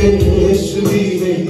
Deus, isso Deus,